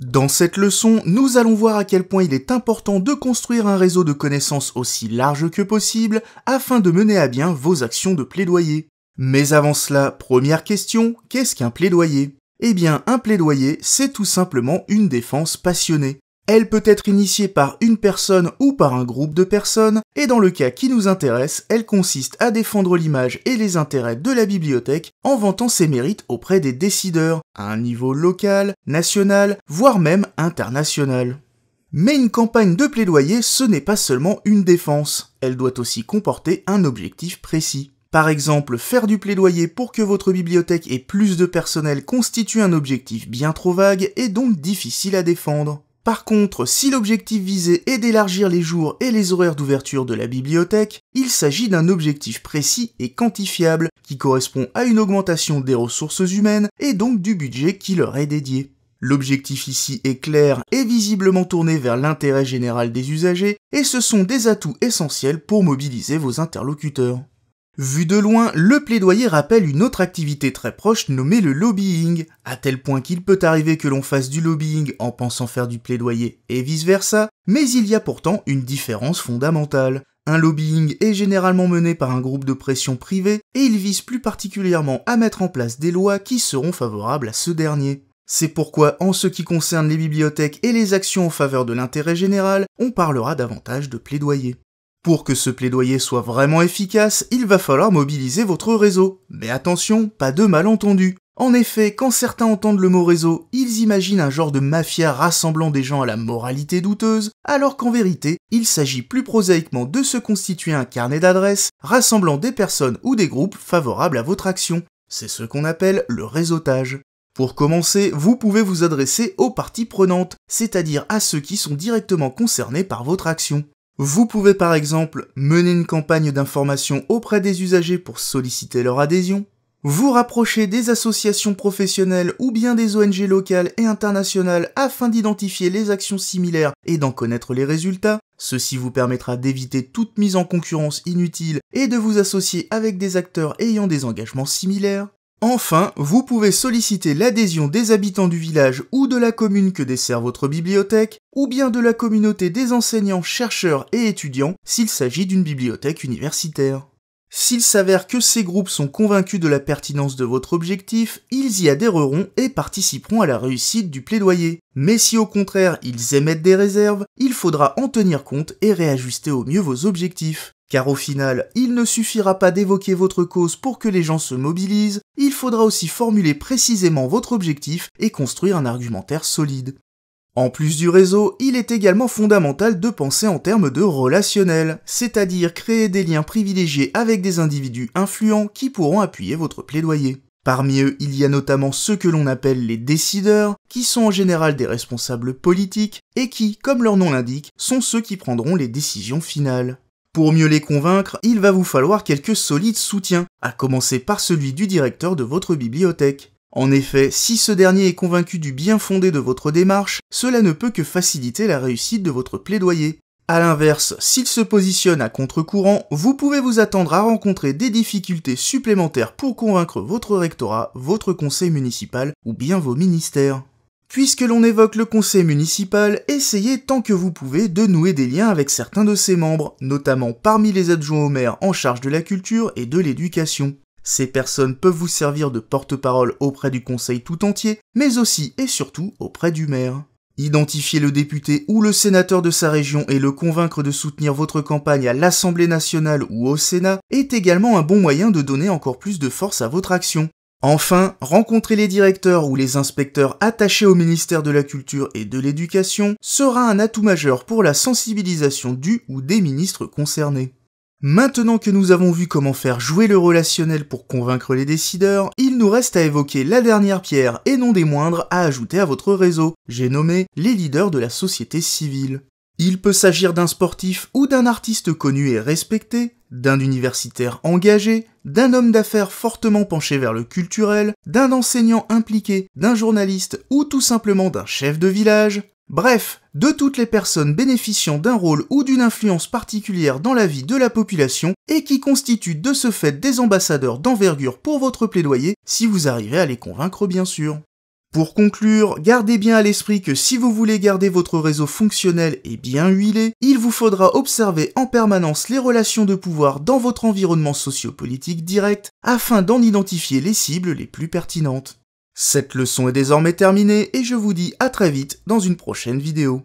Dans cette leçon, nous allons voir à quel point il est important de construire un réseau de connaissances aussi large que possible afin de mener à bien vos actions de plaidoyer. Mais avant cela, première question, qu'est-ce qu'un plaidoyer? Eh bien, un plaidoyer, c'est tout simplement une défense passionnée. Elle peut être initiée par une personne ou par un groupe de personnes, et dans le cas qui nous intéresse, elle consiste à défendre l'image et les intérêts de la bibliothèque en vantant ses mérites auprès des décideurs, à un niveau local, national, voire même international. Mais une campagne de plaidoyer, ce n'est pas seulement une défense, elle doit aussi comporter un objectif précis. Par exemple, faire du plaidoyer pour que votre bibliothèque ait plus de personnel constitue un objectif bien trop vague et donc difficile à défendre. Par contre, si l'objectif visé est d'élargir les jours et les horaires d'ouverture de la bibliothèque, il s'agit d'un objectif précis et quantifiable qui correspond à une augmentation des ressources humaines et donc du budget qui leur est dédié. L'objectif ici est clair et visiblement tourné vers l'intérêt général des usagers et ce sont des atouts essentiels pour mobiliser vos interlocuteurs. Vu de loin, le plaidoyer rappelle une autre activité très proche nommée le lobbying, à tel point qu'il peut arriver que l'on fasse du lobbying en pensant faire du plaidoyer et vice-versa, mais il y a pourtant une différence fondamentale. Un lobbying est généralement mené par un groupe de pression privé et il vise plus particulièrement à mettre en place des lois qui seront favorables à ce dernier. C'est pourquoi, en ce qui concerne les bibliothèques et les actions en faveur de l'intérêt général, on parlera davantage de plaidoyer. Pour que ce plaidoyer soit vraiment efficace, il va falloir mobiliser votre réseau. Mais attention, pas de malentendu. En effet, quand certains entendent le mot réseau, ils imaginent un genre de mafia rassemblant des gens à la moralité douteuse, alors qu'en vérité, il s'agit plus prosaïquement de se constituer un carnet d'adresses rassemblant des personnes ou des groupes favorables à votre action. C'est ce qu'on appelle le réseautage. Pour commencer, vous pouvez vous adresser aux parties prenantes, c'est-à-dire à ceux qui sont directement concernés par votre action. Vous pouvez par exemple mener une campagne d'information auprès des usagers pour solliciter leur adhésion, vous rapprocher des associations professionnelles ou bien des ONG locales et internationales afin d'identifier les actions similaires et d'en connaître les résultats. Ceci vous permettra d'éviter toute mise en concurrence inutile et de vous associer avec des acteurs ayant des engagements similaires. Enfin, vous pouvez solliciter l'adhésion des habitants du village ou de la commune que dessert votre bibliothèque, ou bien de la communauté des enseignants, chercheurs et étudiants s'il s'agit d'une bibliothèque universitaire. S'il s'avère que ces groupes sont convaincus de la pertinence de votre objectif, ils y adhéreront et participeront à la réussite du plaidoyer. Mais si au contraire ils émettent des réserves, il faudra en tenir compte et réajuster au mieux vos objectifs. Car au final, il ne suffira pas d'évoquer votre cause pour que les gens se mobilisent, il faudra aussi formuler précisément votre objectif et construire un argumentaire solide. En plus du réseau, il est également fondamental de penser en termes de relationnel, c'est-à-dire créer des liens privilégiés avec des individus influents qui pourront appuyer votre plaidoyer. Parmi eux, il y a notamment ceux que l'on appelle les décideurs, qui sont en général des responsables politiques, et qui, comme leur nom l'indique, sont ceux qui prendront les décisions finales. Pour mieux les convaincre, il va vous falloir quelques solides soutiens, à commencer par celui du directeur de votre bibliothèque. En effet, si ce dernier est convaincu du bien fondé de votre démarche, cela ne peut que faciliter la réussite de votre plaidoyer. A l'inverse, s'il se positionne à contre-courant, vous pouvez vous attendre à rencontrer des difficultés supplémentaires pour convaincre votre rectorat, votre conseil municipal ou bien vos ministères. Puisque l'on évoque le conseil municipal, essayez tant que vous pouvez de nouer des liens avec certains de ses membres, notamment parmi les adjoints au maire en charge de la culture et de l'éducation. Ces personnes peuvent vous servir de porte-parole auprès du conseil tout entier, mais aussi et surtout auprès du maire. Identifier le député ou le sénateur de sa région et le convaincre de soutenir votre campagne à l'Assemblée nationale ou au Sénat est également un bon moyen de donner encore plus de force à votre action. Enfin, rencontrer les directeurs ou les inspecteurs attachés au ministère de la Culture et de l'Éducation sera un atout majeur pour la sensibilisation du ou des ministres concernés. Maintenant que nous avons vu comment faire jouer le relationnel pour convaincre les décideurs, il nous reste à évoquer la dernière pierre et non des moindres à ajouter à votre réseau. J'ai nommé les leaders de la société civile. Il peut s'agir d'un sportif ou d'un artiste connu et respecté, d'un universitaire engagé, d'un homme d'affaires fortement penché vers le culturel, d'un enseignant impliqué, d'un journaliste ou tout simplement d'un chef de village. Bref, de toutes les personnes bénéficiant d'un rôle ou d'une influence particulière dans la vie de la population et qui constituent de ce fait des ambassadeurs d'envergure pour votre plaidoyer si vous arrivez à les convaincre bien sûr. Pour conclure, gardez bien à l'esprit que si vous voulez garder votre réseau fonctionnel et bien huilé, il vous faudra observer en permanence les relations de pouvoir dans votre environnement sociopolitique direct afin d'en identifier les cibles les plus pertinentes. Cette leçon est désormais terminée et je vous dis à très vite dans une prochaine vidéo.